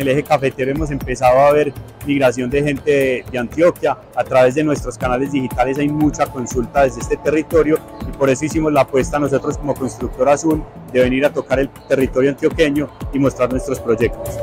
el eje cafetero hemos empezado a ver migración de gente de, Antioquia. A través de nuestros canales digitales hay mucha consulta desde este territorio y por eso hicimos la apuesta nosotros como constructora Azul de venir a tocar el territorio antioqueño y mostrar nuestros proyectos.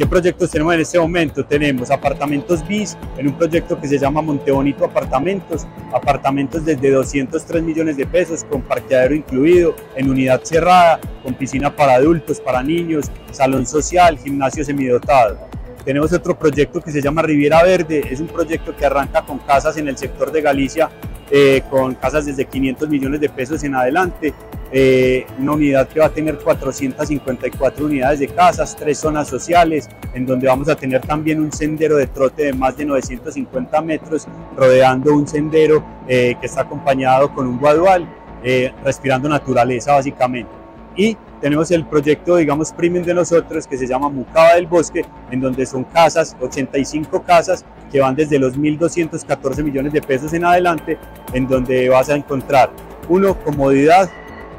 ¿Qué proyectos tenemos en este momento? Tenemos apartamentos BIS en un proyecto que se llama Montebonito Apartamentos, apartamentos desde 203 millones de pesos con parqueadero incluido, en unidad cerrada, con piscina para adultos, para niños, salón social, gimnasio semidotado. Tenemos otro proyecto que se llama Riviera Verde, es un proyecto que arranca con casas en el sector de Galicia, eh, con casas desde 500 millones de pesos en adelante, eh, una unidad que va a tener 454 unidades de casas, tres zonas sociales, en donde vamos a tener también un sendero de trote de más de 950 metros, rodeando un sendero eh, que está acompañado con un guadual, eh, respirando naturaleza básicamente. Y tenemos el proyecto, digamos, premium de nosotros que se llama Mucaba del Bosque, en donde son casas, 85 casas que van desde los 1.214 millones de pesos en adelante, en donde vas a encontrar, uno, comodidad,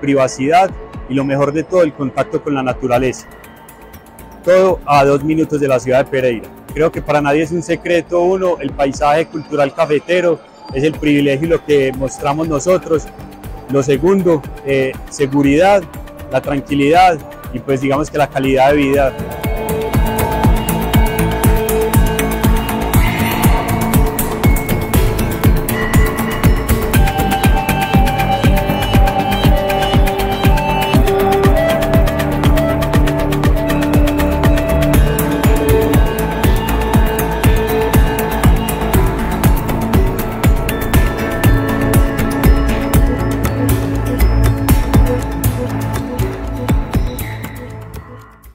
privacidad y lo mejor de todo, el contacto con la naturaleza. Todo a dos minutos de la ciudad de Pereira. Creo que para nadie es un secreto, uno, el paisaje cultural cafetero, es el privilegio y lo que mostramos nosotros. Lo segundo, eh, seguridad, la tranquilidad y pues digamos que la calidad de vida.